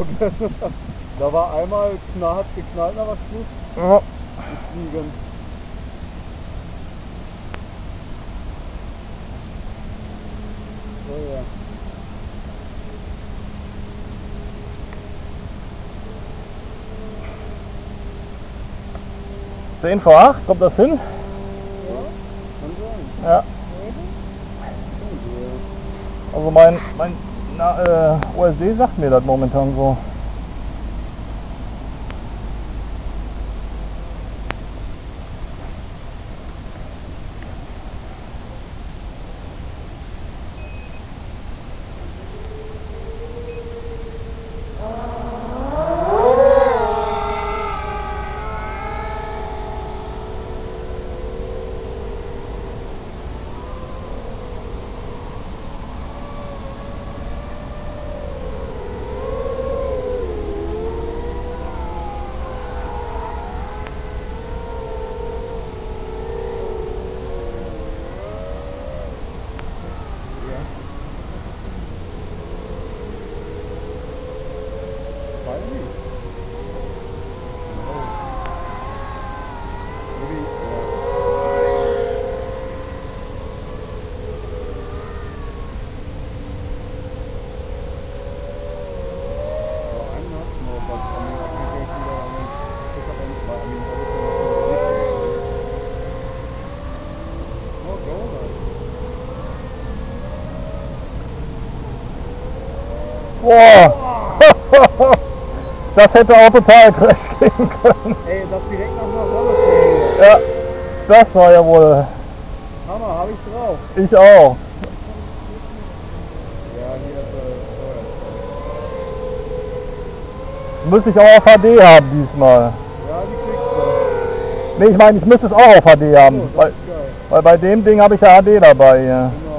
Augen. da war einmal knall, hat geknallt, aber Schluss Ja. mit Fliegen. So, ja. Zehn vor acht, kommt das hin? Kann sein. Ja. Also mein, mein na, äh, OSD sagt mir das momentan so. fiery. Whoa! Das hätte auch total crash gehen können. Ey, das direkt nach einer Rolle von. Ja, das war ja wohl. Hammer, hab ich drauf. Ich auch. Ja, hier ist äh. Müsste ich auch auf HD haben diesmal. Ja, die kriegst du. Nee, ich meine, ich müsste es auch auf HD Oh, haben. das Weil, weil bei dem Ding habe ich ja HD dabei. Ja. Genau.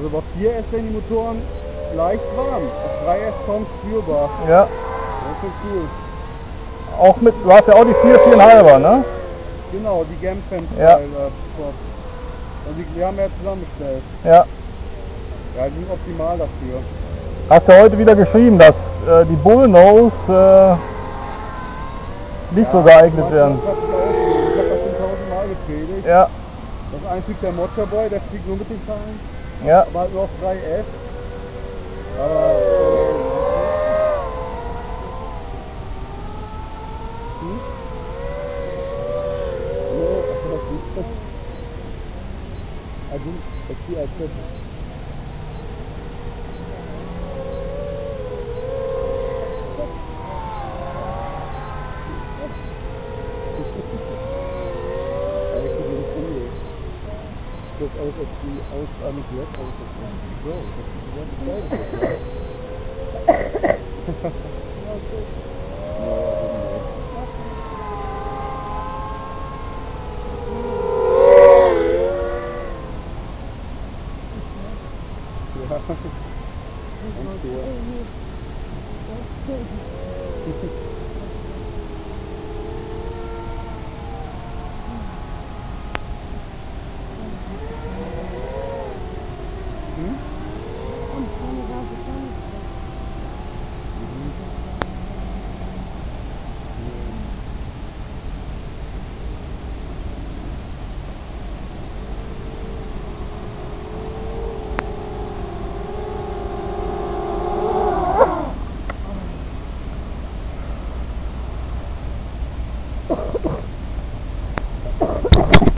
Also bei 4S werden die Motoren leicht warm. Bei 3S kaum spürbar. Ja. Das ist schon cool. Auch mit, du hast ja auch die 4, 4,5er, ne? Genau, die Gamfan Ja. Style äh. Und die, die haben wir ja zusammengestellt. Ja. Ja, die sind optimal dafür. Hast du heute wieder geschrieben, dass äh, die Bullnose äh, nicht so geeignet kann ich habe das schon tausendmal gepredigt. Ja, Das ist ein Typ der Mocha Boy, der fliegt nur mit den Teilen. Ja. Aber nur auf 3S. Aber. Also, das hier als Das alles auf die aus an die Web aus. So, das ist die ganze Zeit. Ja, Ja. Und so.